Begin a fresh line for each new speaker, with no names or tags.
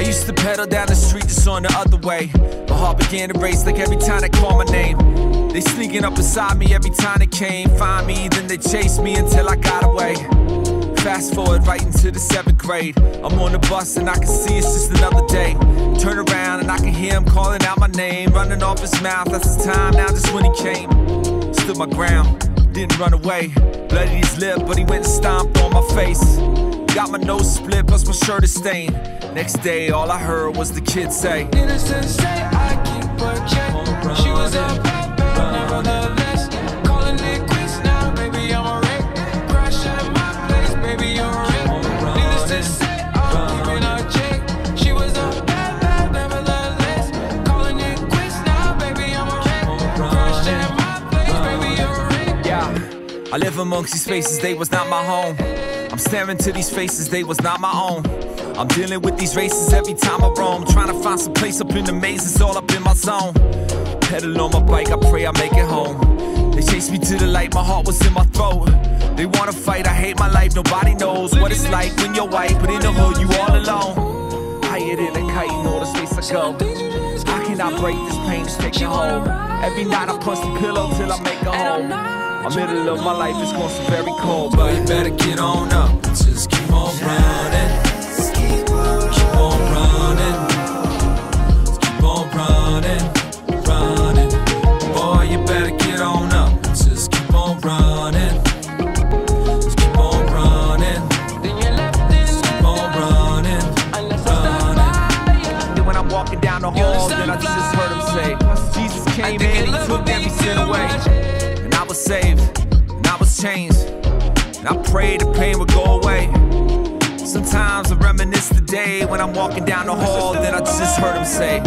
used to pedal down the street just on the other way. My heart began to race like every time they call my name. They sneaking up beside me every time they came. Find me, then they chase me until I got away. Fast forward right into the seventh grade. I'm on the bus and I can see it's just another day. Turn around and I can hear him calling out my name. Running off his mouth, that's his time now, just when he came. Stood my ground, didn't run away. Bloodied his lip, but he went and stomped on my face. Got my nose split, plus my shirt is stained. Next day, all I heard was the kid say,
Innocent say I keep her check. She was a bad girl, nevertheless. Calling it quits now, baby, I'm a wreck. Crash at my place, baby, you're a wreck. Needless to say, I'm keeping check. She was a bad bad, nevertheless. Calling it quits now, baby, I'm a wreck. Crash at my place, baby, you're a wreck.
Yeah, I live amongst these faces, they was not my home. I'm staring to these faces, they was not my own. I'm dealing with these races every time I roam. Trying to find some place up in the maze, it's all up in my zone. Pedal on my bike, I pray I make it home. They chase me to the light, my heart was in my throat. They wanna fight, I hate my life, nobody knows what it's like when you're white, but in the hood, you all alone. Higher than a kite in all the space I go. I break this pain that's taking home. Every night I punch the pillow till I make a hole. I'm middle of my life, it's going to be very cold, but you better get on up. Just keep on running. Keep on running. Keep on running. Running. Boy, you better get on up. Just keep on running. Just keep on running.
Then you left in
Keep on running.
Unless I
Then when I'm walking down the hall, then I just heard him say, Jesus came in, he took every was. And I prayed the pain would go away. Sometimes I reminisce the day when I'm walking down the hall, then I just heard him say,